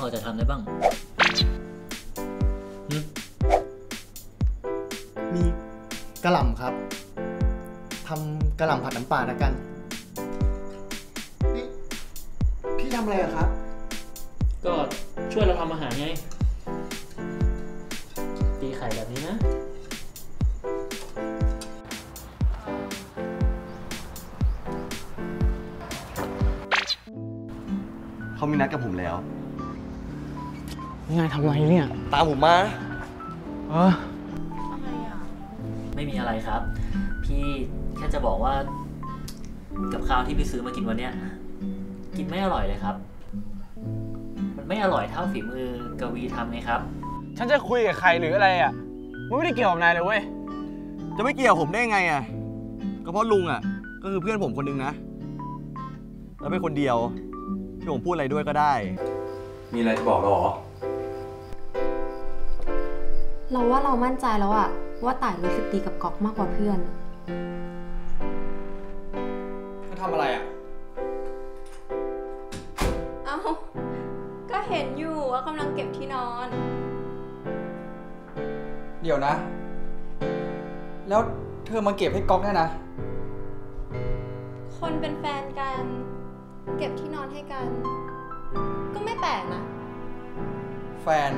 พอจะทำได้บ้างหึมีกระหล่ำครับ ทำกระหล่ำผัดน้ำปลาแล้วกัน นี่พี่ทำอะไรอะครับ ก็ช่วยเราทำอาหารไง ตีไข่แบบนี้นะ เขามีนัดกับผมแล้ว ยังไงทำไรเนี่ย ตามผมมา เออ ไม่มีอะไรครับ พี่แค่จะบอกว่า กับข้าวที่พี่ซื้อมากินวันเนี้ย กินไม่อร่อยเลยครับ มันไม่อร่อยเท่าฝีมือกวีทำไงครับ ฉันจะคุยกับใครหรืออะไรอะ มันไม่ได้เกี่ยวกับนายเลยเว้ย จะไม่เกี่ยวผมได้ไงอะ ก็เพราะลุงอะ ก็คือเพื่อนผมคนนึงนะ แล้วเป็นคนเดียวที่ผมพูดอะไรด้วยก็ได้ มีอะไรจะบอกเราหรอ เราว่าเรามั่นใจแล้วอะว่าต่ายรู้สึกดีกับก๊อกมากกว่าเพื่อนเขาทำอะไรอะเอ้าก็เห็นอยู่ว่ากำลังเก็บที่นอน เดี๋ยวนะ แล้วเธอมาเก็บให้ก๊อกได้นะ คนเป็นแฟนกัน เก็บที่นอนให้กัน ก็ไม่แปลกนะ แฟน